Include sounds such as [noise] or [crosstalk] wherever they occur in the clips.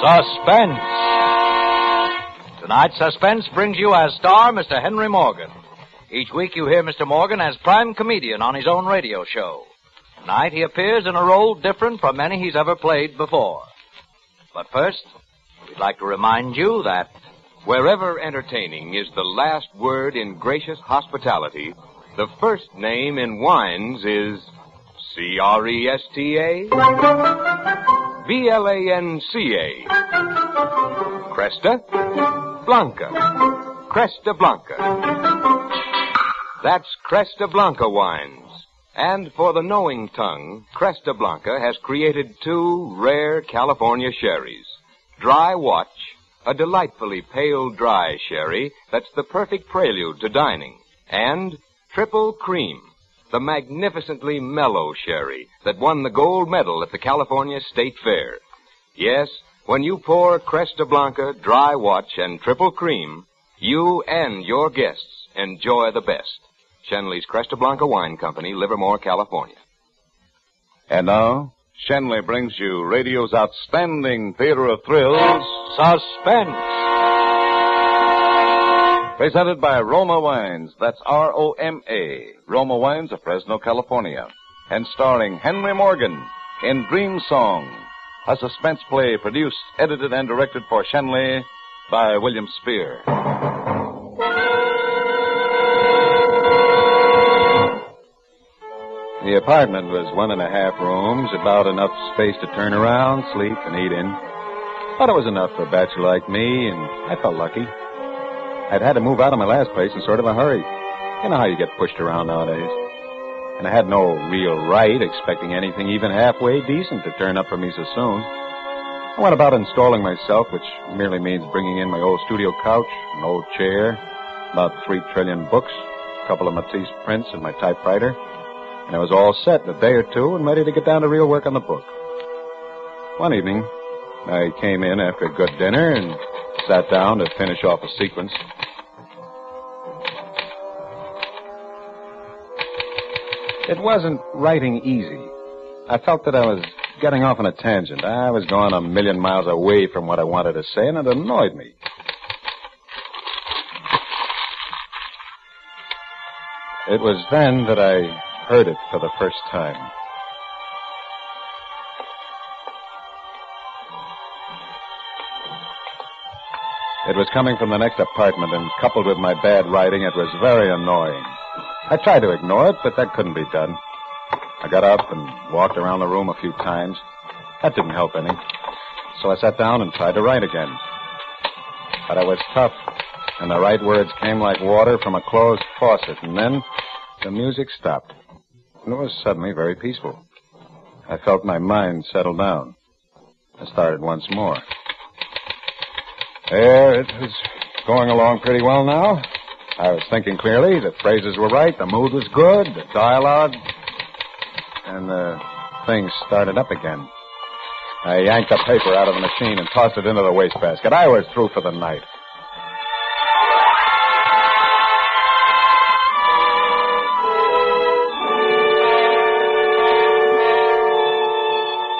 Suspense. Tonight's Suspense brings you as star Mr. Henry Morgan. Each week you hear Mr. Morgan as prime comedian on his own radio show. Tonight he appears in a role different from any he's ever played before. But first, we'd like to remind you that Wherever entertaining is the last word in gracious hospitality, the first name in wines is C R E S T A B L A N C A. Cresta Blanca. Cresta Blanca. That's Cresta Blanca wines. And for the knowing tongue, Cresta Blanca has created two rare California sherries. Dry Watch a delightfully pale dry sherry that's the perfect prelude to dining, and Triple Cream, the magnificently mellow sherry that won the gold medal at the California State Fair. Yes, when you pour Cresta Blanca, Dry Watch, and Triple Cream, you and your guests enjoy the best. Schenley's Cresta Blanca Wine Company, Livermore, California. And now, Schenley brings you radio's outstanding theater of thrills, Suspense. Presented by Roma Wines. That's R-O-M-A. Roma Wines of Fresno, California. And starring Henry Morgan in Dream Song, a suspense play produced, edited, and directed for Schenley by William Spier. The apartment was one and a half rooms, about enough space to turn around, sleep, and eat in. Thought it was enough for a bachelor like me, and I felt lucky. I'd had to move out of my last place in sort of a hurry. You know how you get pushed around nowadays. And I had no real right expecting anything even halfway decent to turn up for me so soon. I went about installing myself, which merely means bringing in my old studio couch, an old chair, about three trillion books, a couple of Matisse prints, and my typewriter. And I was all set in a day or two and ready to get down to real work on the book. One evening, I came in after a good dinner and sat down to finish off a sequence. It wasn't writing easy. I felt that I was getting off on a tangent. I was going a million miles away from what I wanted to say, and it annoyed me. It was then that I heard it for the first time. It was coming from the next apartment, and coupled with my bad writing, it was very annoying. I tried to ignore it, but that couldn't be done. I got up and walked around the room a few times. That didn't help any. So I sat down and tried to write again. But I was tough, and the right words came like water from a closed faucet, and then the music stopped. And it was suddenly very peaceful. I felt my mind settle down. I started once more. There, it was going along pretty well now. I was thinking clearly. The phrases were right. The mood was good. The dialogue. And the thing started up again. I yanked the paper out of the machine and tossed it into the wastebasket. I was through for the night.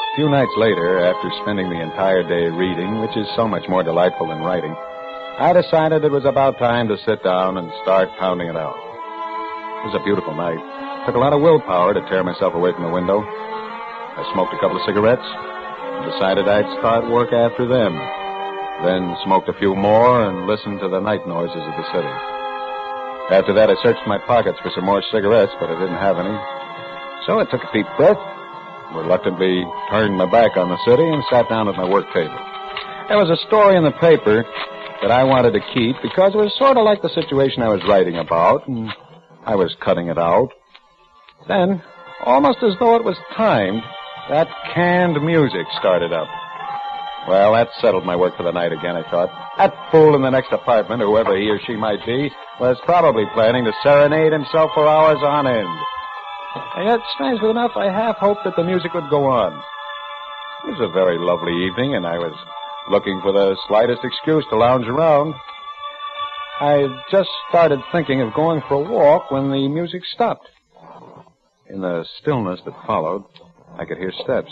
A few nights later, after spending the entire day reading, which is so much more delightful than writing, I decided it was about time to sit down and start pounding it out. It was a beautiful night. Took a lot of willpower to tear myself away from the window. I smoked a couple of cigarettes and decided I'd start work after them. Then smoked a few more and listened to the night noises of the city. After that, I searched my pockets for some more cigarettes, but I didn't have any. So I took a deep breath, reluctantly turned my back on the city, and sat down at my work table. There was a story in the paper that I wanted to keep because it was sort of like the situation I was writing about, and I was cutting it out. Then, almost as though it was timed, that canned music started up. Well, that settled my work for the night again, I thought. That fool in the next apartment, whoever he or she might be, was probably planning to serenade himself for hours on end. And yet, strangely enough, I half hoped that the music would go on. It was a very lovely evening, and I was looking for the slightest excuse to lounge around. I just started thinking of going for a walk when the music stopped. In the stillness that followed, I could hear steps.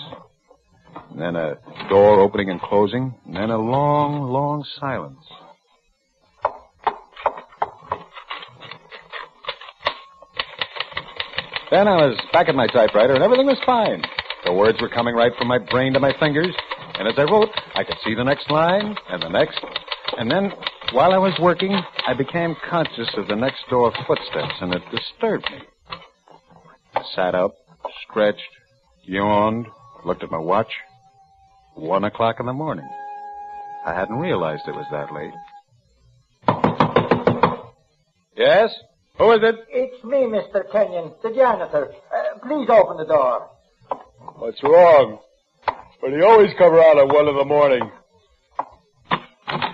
and then a door opening and closing, and then a long, long silence. Then I was back at my typewriter, and everything was fine. The words were coming right from my brain to my fingers, and as I wrote, I could see the next line, and the next. And then, while I was working, I became conscious of the next door footsteps, and it disturbed me. I sat up, stretched, yawned, looked at my watch. One o'clock in the morning. I hadn't realized it was that late. Yes? Who is it? It's me, Mr. Kenyon, the janitor. Uh, please open the door. What's wrong? Well, he always come around at one in the morning.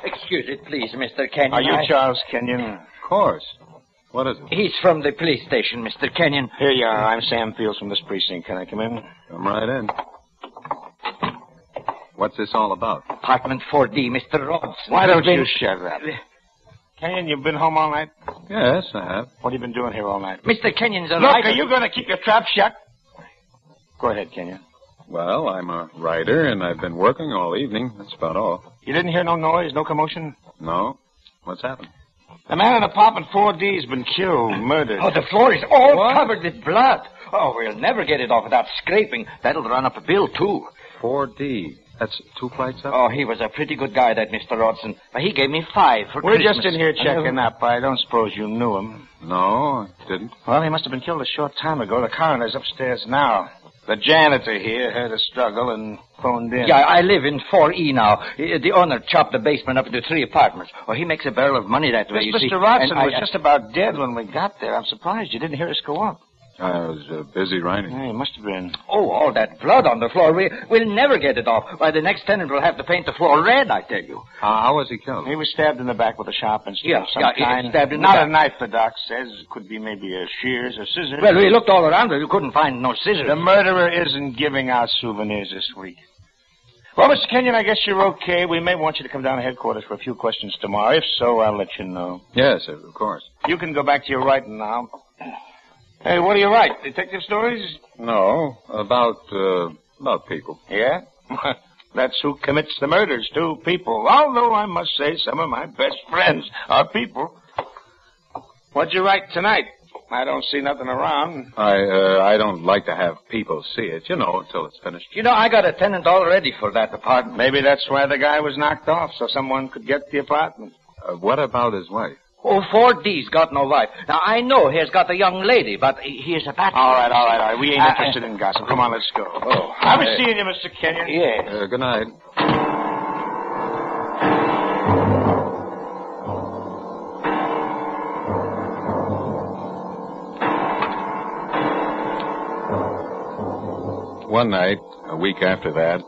Excuse it, please, Mr. Kenyon. Are you I- Charles Kenyon? Of course. What is it? He's from the police station, Mr. Kenyon. Here you are. I'm Sam Fields from this precinct. Can I come in? Come right in. What's this all about? Apartment 4D, Mr. Robson. Why don't been- you shut up? Kenyon, you've been home all night? Yes, I have. What have you been doing here all night? Mr. Kenyon's a Look, writer. are you going to keep your trap shut? Go ahead, Kenyon. Well, I'm a writer, and I've been working all evening. That's about all. You didn't hear no noise, no commotion? No? What's happened? The man in apartment 4D has been killed, [laughs] murdered. Oh, the floor is all What? covered with blood. Oh, we'll never get it off without scraping. That'll run up a bill, too. 4D. That's two flights up? Oh, he was a pretty good guy, that Mr. Rodson. But he gave me five for We're Christmas. just in here checking up. I don't suppose you knew him. No, I didn't. Well, he must have been killed a short time ago. The coroner's upstairs now. The janitor here heard a struggle and phoned in. Yeah, I live in 4E now. Uh, The owner chopped the basement up into three apartments. Oh, he makes a barrel of money that way, This you see. Mr. Rodson And I- was just about dead when we got there. I'm surprised you didn't hear us go up. I was uh, busy writing. Yeah, he must have been. Oh, all that blood on the floor. We, we'll never get it off. Why, the next tenant will have to paint the floor red, I tell you. How, how was he killed? He was stabbed in the back with a sharp instrument Yeah, some yeah, kind. stabbed in the Not back. a knife, the doc says. It could be maybe a shears or scissors. Well, we looked all around, but we couldn't find no scissors. The murderer isn't giving out souvenirs this week. Well, Mr. Kenyon, I guess you're okay. We may want you to come down to headquarters for a few questions tomorrow. If so, I'll let you know. Yes, of course. You can go back to your writing now. Hey, what do you write? Detective stories? No, about, uh, about people. Yeah? [laughs] That's who commits the murders, too. People. Although I must say some of my best friends are people. What'd you write tonight? I don't see nothing around. I, uh, I don't like to have people see it, you know, until it's finished. You know, I got a tenant already for that apartment. Maybe that's why the guy was knocked off, so someone could get the apartment. Uh, what about his wife? Oh, 4D's got no wife. Now, I know he's got a young lady, but he he is a bachelor. All right, all right, all right. We ain't Uh, interested in gossip. Come on, let's go. Oh, I'll be seeing you, Mr. Kenyon. Yes. Uh, good night. One night, a week after that,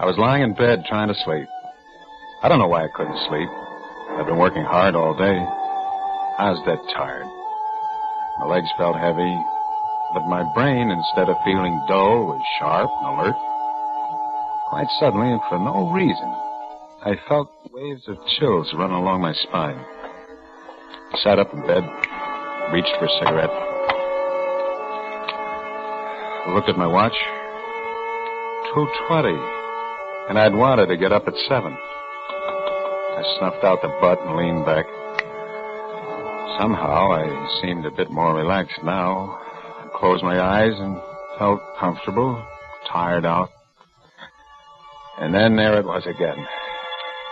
I was lying in bed trying to sleep. I don't know why I couldn't sleep. I'd been working hard all day. I was dead tired. My legs felt heavy, but my brain, instead of feeling dull, was sharp and alert. Quite suddenly, and for no reason, I felt waves of chills run along my spine. I sat up in bed, reached for a cigarette, looked at my watch. 2.20, and I'd wanted to get up at 7. I snuffed out the butt and leaned back. Somehow, I seemed a bit more relaxed now. I closed my eyes and felt comfortable, tired out. And then there it was again.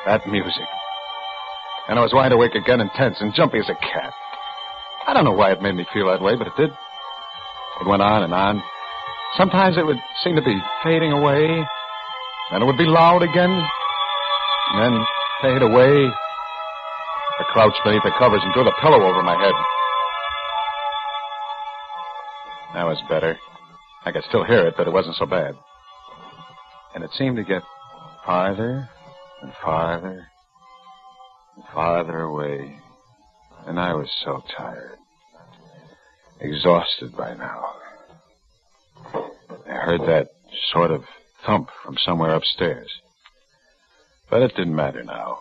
That music. And I was wide awake again and tense and jumpy as a cat. I don't know why it made me feel that way, but it did. It went on and on. Sometimes it would seem to be fading away. Then it would be loud again. And then fade away. I crouched beneath the covers and drew the pillow over my head. That was better. I could still hear it, but it wasn't so bad. And it seemed to get farther and farther and farther away. And I was so tired. Exhausted by now. I heard that sort of thump from somewhere upstairs. But it didn't matter now.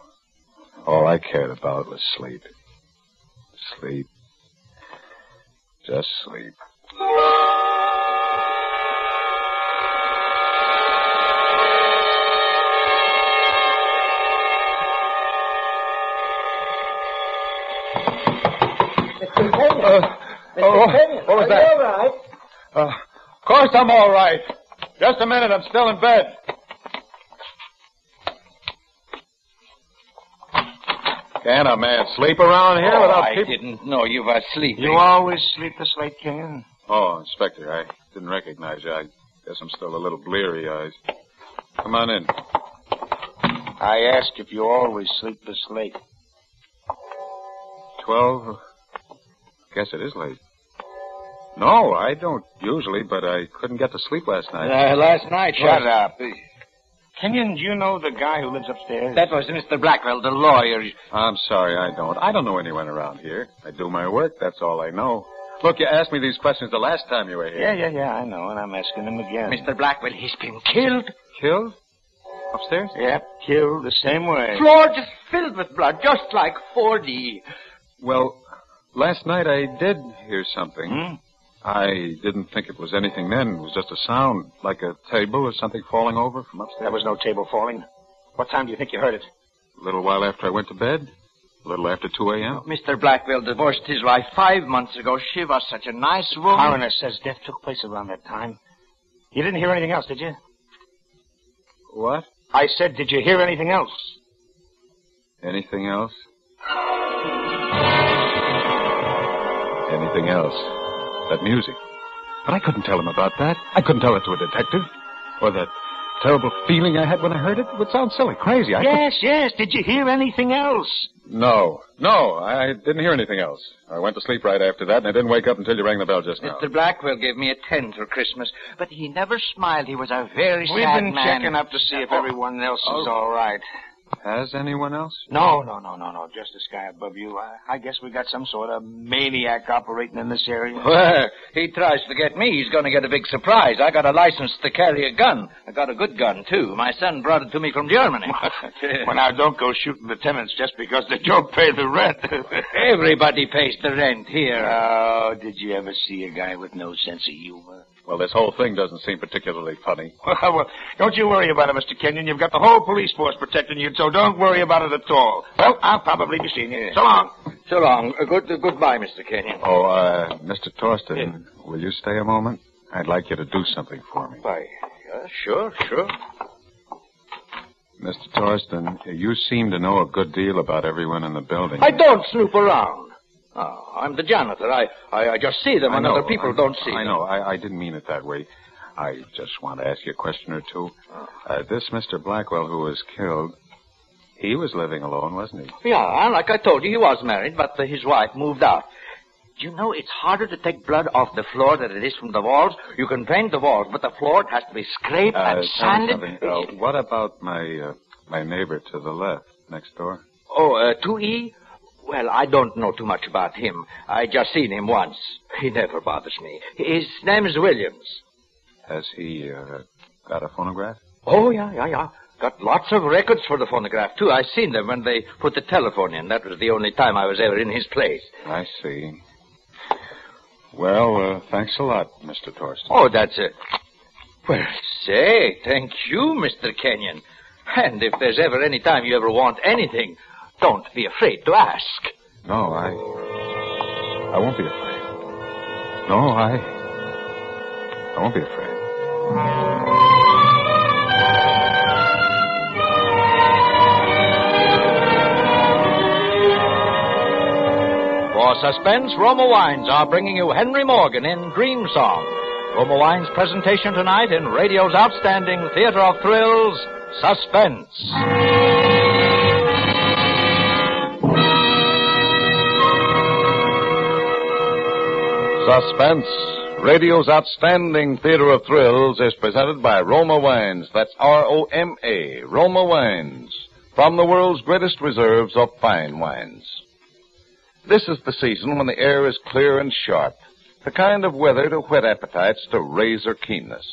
All I cared about was sleep. Sleep. Just sleep. It's Uh, oh, what was are that? you all right? Uh, of course I'm all right. Just a minute, I'm still in bed. Can a man sleep around here Oh, without I people? didn't know you were sleeping. You always sleep this late, Kenyon? Oh, Inspector, I didn't recognize you. I guess I'm still a little bleary eyes. Come on in. I ask if you always sleep this late. Twelve? Guess it is late. No, I don't usually, but I couldn't get to sleep last night. Uh, last night. Shut was- up. Kenyon, do you know the guy who lives upstairs? That was Mr. Blackwell, the lawyer. I'm sorry, I don't. I don't know anyone around here. I do my work, that's all I know. Look, you asked me these questions the last time you were here. Yeah, yeah, yeah, I know, and I'm asking them again. Mr. Blackwell, he's been killed. Killed? Upstairs? Yep, killed the same way. Floor just filled with blood, just like 4D. Well, last night I did hear something. Hmm? I didn't think it was anything then. It was just a sound, like a table or something falling over from upstairs. There was no table falling. What time do you think you heard it? A little while after I went to bed. A little after 2 a.m. Mr. Blackwell divorced his wife five months ago. She was such a nice woman. Coroner says death took place around that time. You didn't hear anything else, did you? What? I said, did you hear anything else? Anything else? Anything else? That music. But I couldn't tell him about that. I couldn't tell it to a detective. Or that terrible feeling I had when I heard it. It would sound silly, crazy. I yes, yes. Did you hear anything else? No, no, I didn't hear anything else. I went to sleep right after that, and I didn't wake up until you rang the bell just now. Mr. Blackwell gave me a ten for Christmas, but he never smiled. He was a very We've sad been checking up to see if oh. everyone else is oh. all right. Has anyone else? No, no, no, no, no. Just this guy above you. I, I guess we got some sort of maniac operating in this area. [laughs] Well, he tries to get me. He's going to get a big surprise. I got a license to carry a gun. I got a good gun, too. My son brought it to me from Germany. [laughs] well, [laughs] now, don't go shooting the tenants just because they don't pay the rent. Everybody pays the rent here. oh, did you ever see a guy with no sense of humor? Well, this whole thing doesn't seem particularly funny. [laughs] well, don't you worry about it, Mr. Kenyon. You've got the whole police force protecting you, so don't worry about it at all. Well, I'll probably be seeing you. So long. So long. Uh, good, uh, goodbye, Mr. Kenyon. Oh, uh, Mr. Torsten, will you stay a moment? I'd like you to do something for me. Why, uh, sure, sure. Mr. Torsten, you seem to know a good deal about everyone in the building. I don't snoop around. Oh, I'm the janitor. I, I, I just see them I when know, other people I- don't see I them. know. I, I didn't mean it that way. I just want to ask you a question or two. Uh, this Mr. Blackwell who was killed, he was living alone, wasn't he? Yeah, like I told you, he was married, but uh, his wife moved out. Do you know it's harder to take blood off the floor than it is from the walls? You can paint the walls, but the floor has to be scraped Uh, and sanded. Uh, what about my uh, my neighbor to the left, next door? Oh, uh, 2E? Well, I don't know too much about him. I just seen him once. He never bothers me. His name is Williams. Has he uh, got a phonograph? Oh, yeah, yeah, yeah. Got lots of records for the phonograph, too. I seen them when they put the telephone in. That was the only time I was ever in his place. I see. Well, uh, thanks a lot, Mr. Torsten. Oh, that's it. Well, say, thank you, Mr. Kenyon. And if there's ever any time you ever want anything, don't be afraid to ask. No, I. I won't be afraid. No, I. I won't be afraid. For suspense, Roma Wines are bringing you Henry Morgan in Dream Song. Roma Wines' presentation tonight in radio's outstanding theater of thrills, Suspense. Suspense, radio's outstanding theater of thrills, is presented by Roma Wines. That's R-O-M-A, Roma Wines, from the world's greatest reserves of fine wines. This is the season when the air is clear and sharp, the kind of weather to whet appetites to razor keenness.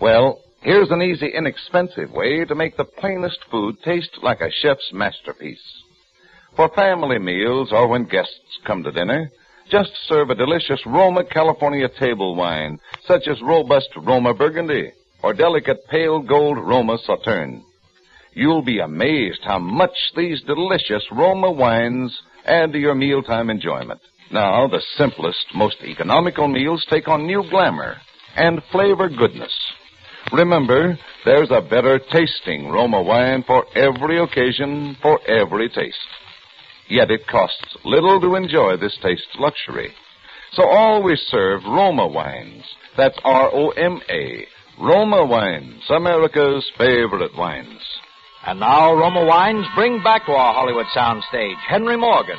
Well, here's an easy, inexpensive way to make the plainest food taste like a chef's masterpiece. For family meals or when guests come to dinner, just serve a delicious Roma California table wine, such as robust Roma Burgundy or delicate pale gold Roma Sauterne. You'll be amazed how much these delicious Roma wines add to your mealtime enjoyment. Now, the simplest, most economical meals take on new glamour and flavor goodness. Remember, there's a better tasting Roma wine for every occasion, for every taste. Yet it costs little to enjoy this taste luxury. So always serve Roma wines. That's R-O-M-A. Roma wines, America's favorite wines. And now Roma Wines bring back to our Hollywood soundstage Henry Morgan,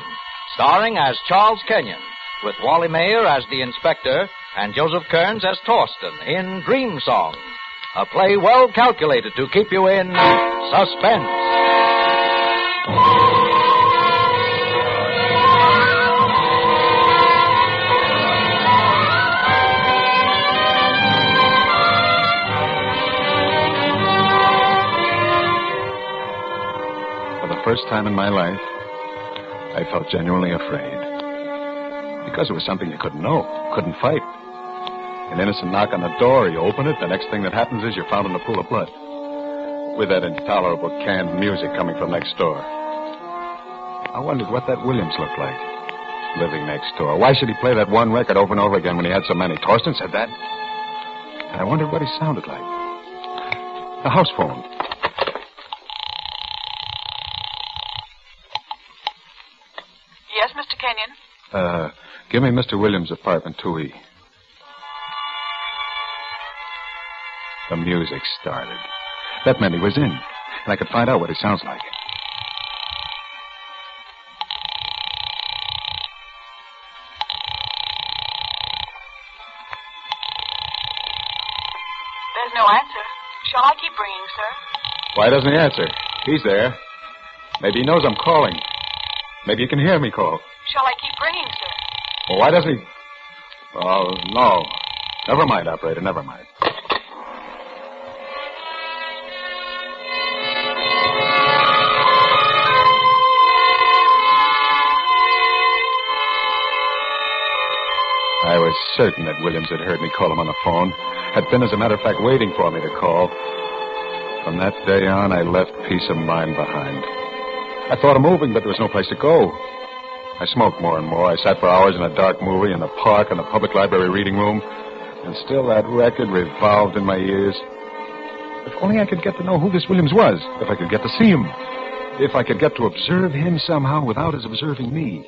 starring as Charles Kenyon, with Wally Maher as the inspector and Joseph Kearns as Torsten in Dream Song, a play well calculated to keep you in suspense. First time in my life, I felt genuinely afraid. Because it was something you couldn't know, couldn't fight. An innocent knock on the door, you open it, the next thing that happens is you're found in a pool of blood. With that intolerable canned music coming from next door. I wondered what that Williams looked like. Living next door. Why should he play that one record over and over again when he had so many? Torsten said that. And I wondered what he sounded like. The house phone. Yes, Mr. Kenyon? Uh, give me Mr. Williams' apartment, 2E. The music started. That meant he was in, and I could find out what he sounds like. There's no answer. Shall I keep ringing, sir? Why doesn't he answer? He's there. Maybe he knows I'm calling. Maybe he can hear me call. Shall I keep ringing, sir? Well, why doesn't he? Oh, no. Never mind, operator, never mind. I was certain that Williams had heard me call him on the phone. Had been, as a matter of fact, waiting for me to call. From that day on, I left peace of mind behind. I thought of moving, but there was no place to go. I smoked more and more. I sat for hours in a dark movie, in the park, in the public library reading room, and still that record revolved in my ears. If only I could get to know who this Williams was. If I could get to see him. If I could get to observe him somehow without his observing me.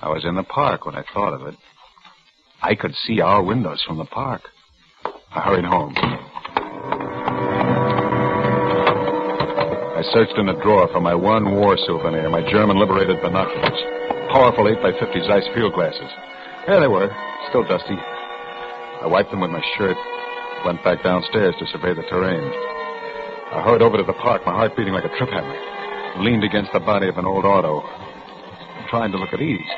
I was in the park when I thought of it. I could see our windows from the park. I hurried home. I searched in a drawer for my one war souvenir, my German liberated binoculars. Powerful 8x50 Zeiss field glasses. There they were, still dusty. I wiped them with my shirt, went back downstairs to survey the terrain. I hurried over to the park, my heart beating like a trip hammer, leaned against the body of an old auto, trying to look at ease.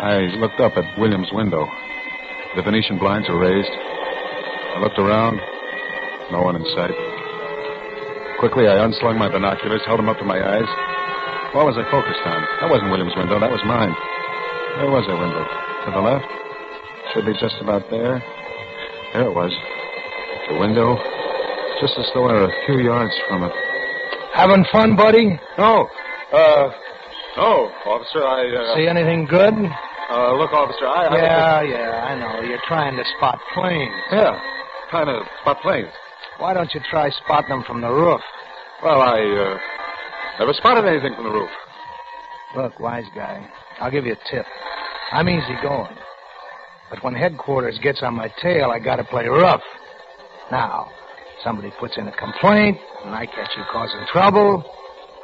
I looked up at William's window. The Venetian blinds were raised. I looked around. No one in sight. Quickly, I unslung my binoculars, held them up to my eyes. What was I focused on? That wasn't William's window. That was mine. Where was that window? To the left? Should be just about there. There it was. The window, just as though we were a few yards from it. Having fun, buddy? No. Uh, no, officer. I, uh, See anything good? uh, look, officer, I, I... Yeah, yeah, I know. You're trying to spot planes. Yeah. Trying to spot planes. Why don't you try spotting them from the roof? Well, I, uh, never spotted anything from the roof. Look, wise guy, I'll give you a tip. I'm easy going. But when headquarters gets on my tail, I gotta play rough. Now, somebody puts in a complaint, and I catch you causing trouble,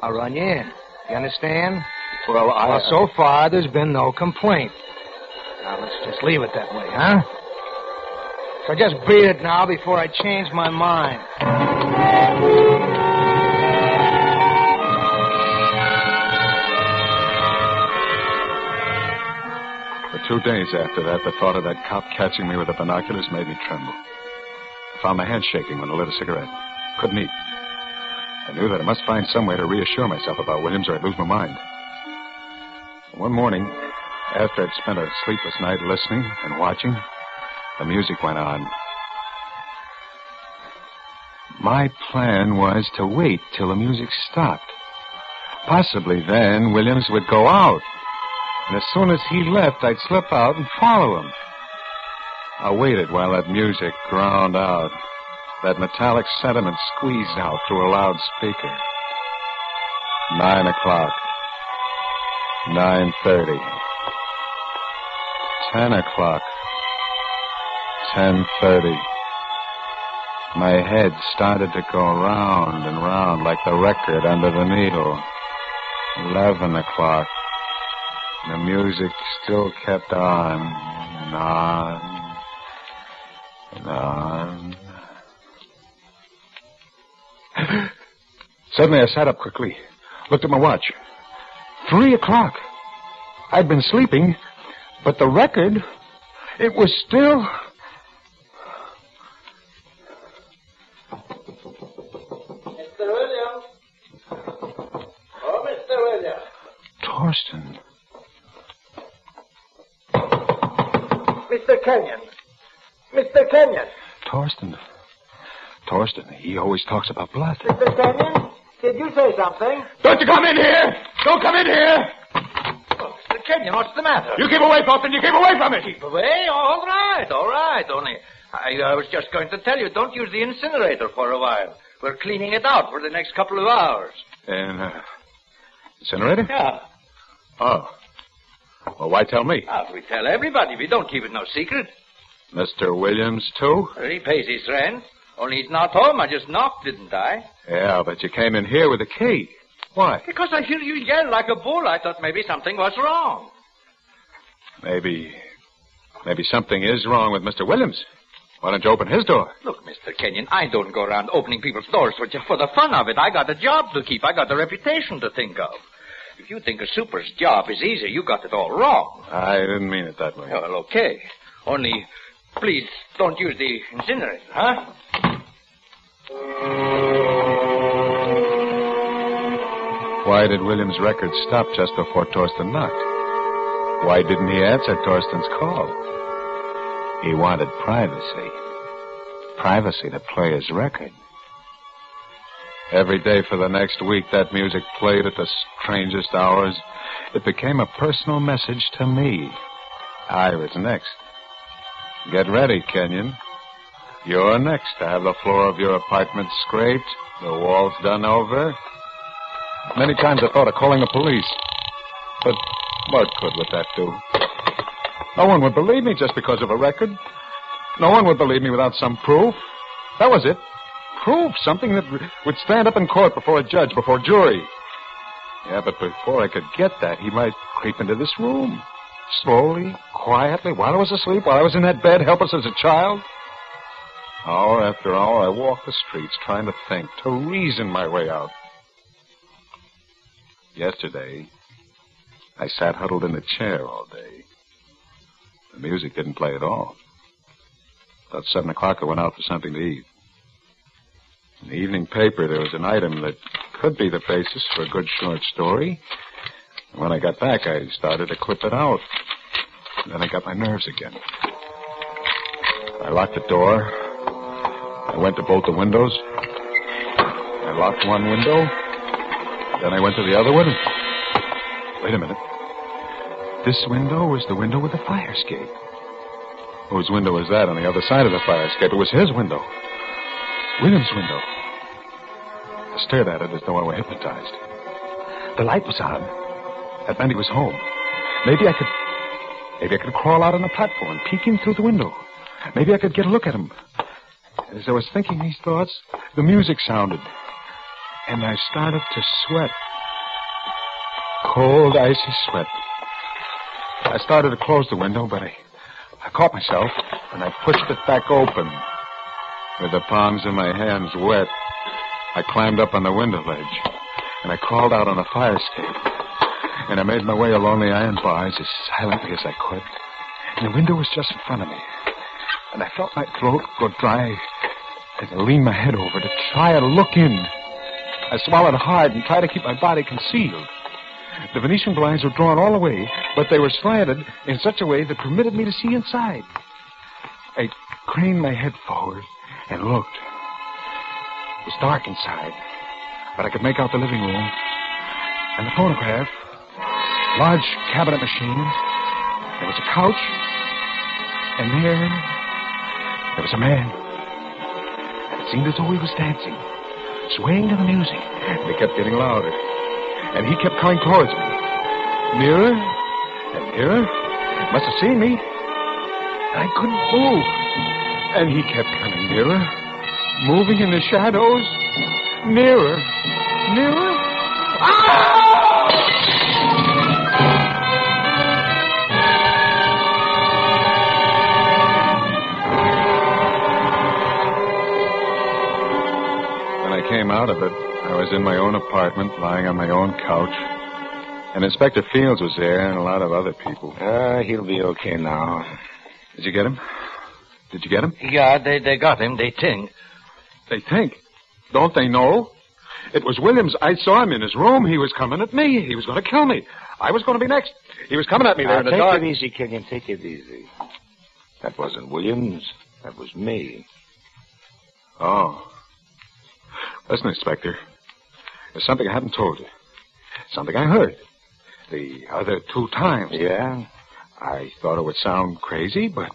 I'll run you in. You understand? Well, I... Well, so far, there's been no complaint. Now, let's just leave it that way, huh? So just beat it now before I change my mind. Two days after that, the thought of that cop catching me with the binoculars made me tremble. I found my hand shaking when I lit a cigarette. Couldn't eat. I knew that I must find some way to reassure myself about Williams or I'd lose my mind. One morning, after I'd spent a sleepless night listening and watching, the music went on. My plan was to wait till the music stopped. Possibly then Williams would go out. And as soon as he left, I'd slip out and follow him. I waited while that music ground out, that metallic sentiment squeezed out through a loudspeaker. Nine o'clock. Nine thirty. Ten o'clock. Ten thirty. My head started to go round and round like the record under the needle. Eleven o'clock. The music still kept on and on and on. [laughs] Suddenly I sat up quickly, looked at my watch. Three o'clock. I'd been sleeping, but the record, it was still. Mr. Williams. Oh, Mr. Williams. Torsten. Mr. Kenyon. Mr. Kenyon. Torsten. Torsten. He always talks about blood. Mr. Kenyon, did you say something? Don't you come in here! Don't come in here! Oh, Mr. Kenyon, what's the matter? You keep away, Torsten. You keep away from it. Keep away? All right, all right. Only, I, I was just going to tell you, don't use the incinerator for a while. We're cleaning it out for the next couple of hours. And, uh, incinerator? Yeah. Oh. Well, why tell me? Ah, we tell everybody. We don't keep it no secret. Mr. Williams, too? He pays his rent. Only he's not home. I just knocked, didn't I? Yeah, but you came in here with a key. Why? Because I hear you yell like a bull. I thought maybe something was wrong. Maybe. Maybe something is wrong with Mr. Williams. Why don't you open his door? Look, Mr. Kenyon, I don't go around opening people's doors for, for the fun of it. I got a job to keep. I got a reputation to think of. If you think a super's job is easy, you got it all wrong. I didn't mean it that way. Well, okay. Only, please, don't use the incinerator, huh? Why did Williams' record stop just before Torsten knocked? Why didn't he answer Torsten's call? He wanted privacy. Privacy to play his record. Every day for the next week, that music played at the strangest hours. It became a personal message to me. I was next. Get ready, Kenyon. You're next to have the floor of your apartment scraped, the walls done over. Many times I thought of calling the police. But what good would that do? No one would believe me just because of a record. No one would believe me without some proof. That was it. Proof, something that would stand up in court before a judge, before a jury. Yeah, but before I could get that, he might creep into this room. Slowly, quietly, while I was asleep, while I was in that bed, helpless as a child. Hour after hour, I walked the streets trying to think, to reason my way out. Yesterday, I sat huddled in a chair all day. The music didn't play at all. About seven o'clock, I went out for something to eat. In the evening paper, there was an item that could be the basis for a good short story. When I got back, I started to clip it out. Then I got my nerves again. I locked the door. I went to both the windows. I locked one window. Then I went to the other one. Wait a minute. This window was the window with the fire escape. Whose window was that on the other side of the fire escape? It was his window. William's window. I stared at it as though I were hypnotized. The light was on. That meant he was home. Maybe I could. Maybe I could crawl out on the platform, peek in through the window. Maybe I could get a look at him. As I was thinking these thoughts, the music sounded. And I started to sweat. Cold, icy sweat. I started to close the window, but I, I caught myself and I pushed it back open. With the palms of my hands wet, I climbed up on the window ledge and I crawled out on the fire escape. And I made my way along the iron bars as silently as I could. And the window was just in front of me. And I felt my throat go dry as I leaned my head over to try to look in. I swallowed hard and tried to keep my body concealed. The Venetian blinds were drawn all the way, but they were slanted in such a way that permitted me to see inside. I craned my head forward and looked. It was dark inside, but I could make out the living room and the phonograph. Large cabinet machine. There was a couch. And there, there was a man. It seemed as though he was dancing, swaying to the music. And it kept getting louder. And he kept coming towards me. Nearer and nearer. Must have seen me. And I couldn't move. And he kept coming nearer, moving in the shadows. Nearer, nearer. When came out of it, I was in my own apartment, lying on my own couch. And Inspector Fields was there, and a lot of other people. Uh, he'll be okay now. Did you get him? Did you get him? Yeah, they, they got him. They think. They think. Don't they know? It was Williams. I saw him in his room. He was coming at me. He was going to kill me. I was going to be next. He was coming at me there Now, in the take dark. it easy, Kenyon. Take it easy. That wasn't Williams. That was me. Oh. Listen, Inspector. There's something I haven't told you. Something I heard. The other two times. Yeah? I thought it would sound crazy, but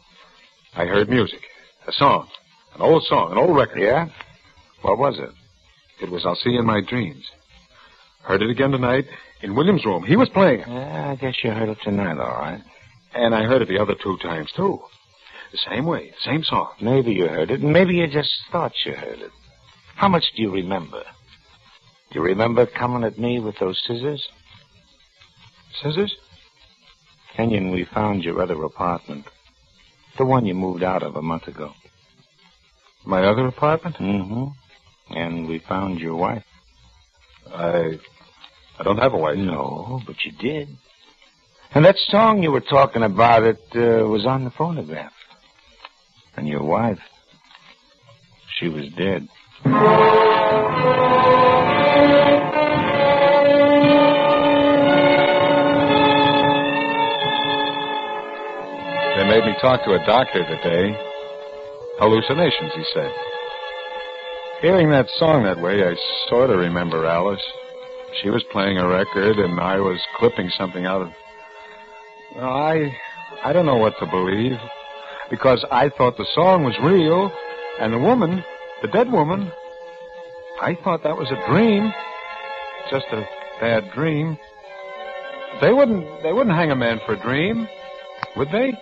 I heard music. A song. An old song, an old record. Yeah? What was it? It was I'll See You in My Dreams. Heard it again tonight in William's room. He was playing it. Yeah, I guess you heard it tonight, all right. And I heard it the other two times, too. The same way, same song. Maybe you heard it, and maybe you just thought you heard it. How much do you remember? Do you remember coming at me with those scissors? Scissors? Kenyon, we found your other apartment. The one you moved out of a month ago. My other apartment? Mm-hmm. And we found your wife. I. I don't have a wife. No, but you did. And that song you were talking about, it uh, was on the phonograph. And your wife, she was dead. They made me talk to a doctor today. Hallucinations, he said. Hearing that song that way, I sort of remember Alice. She was playing a record, and I was clipping something out of. Well, I, I don't know what to believe, because I thought the song was real, and the woman, the dead woman, I thought that was a dream, just a bad dream. They wouldn't, they wouldn't hang a man for a dream, would they?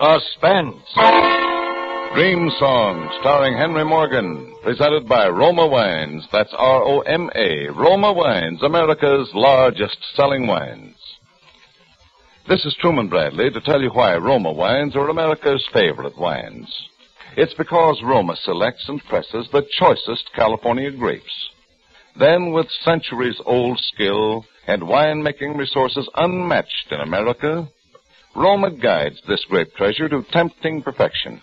Suspense. Dream Song, starring Henry Morgan, presented by Roma Wines. That's R O M A. Roma Wines, America's largest selling wines. This is Truman Bradley to tell you why Roma wines are America's favorite wines. It's because Roma selects and presses the choicest California grapes. Then, with centuries old skill and winemaking resources unmatched in America, Roma guides this grape treasure to tempting perfection.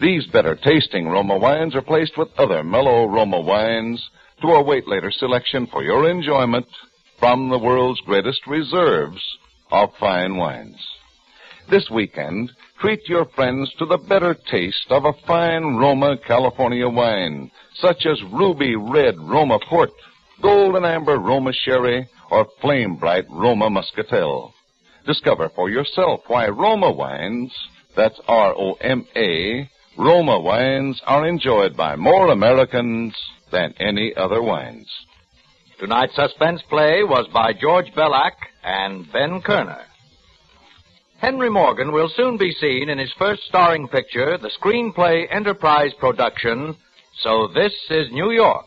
These better tasting Roma wines are placed with other mellow Roma wines to await later selection for your enjoyment from the world's greatest reserves of fine wines. This weekend, treat your friends to the better taste of a fine Roma California wine, such as ruby red Roma port, golden amber Roma sherry, or flame bright Roma muscatel. Discover for yourself why Roma wines, that's R-O-M-A, Roma wines are enjoyed by more Americans than any other wines. Tonight's suspense play was by George Bellac and Ben Kerner. Henry Morgan will soon be seen in his first starring picture, the screenplay Enterprise production, So This is New York,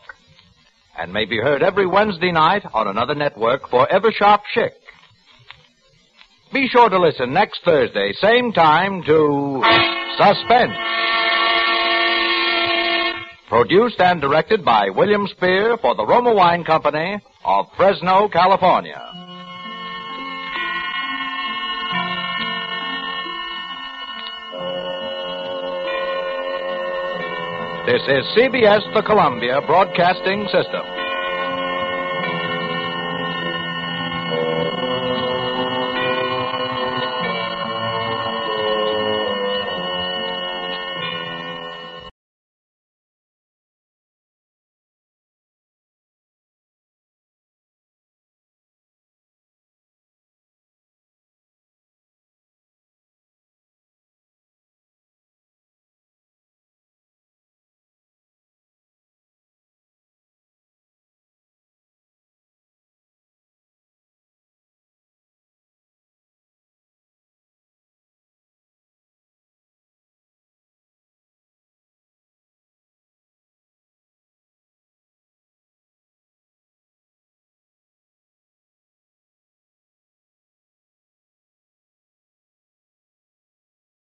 and may be heard every Wednesday night on another network for ever sharp Chic. Be sure to listen next Thursday, same time, to Suspense. Produced and directed by William Spier for the Roma Wine Company of Fresno, California. This is CBS, the Columbia Broadcasting System.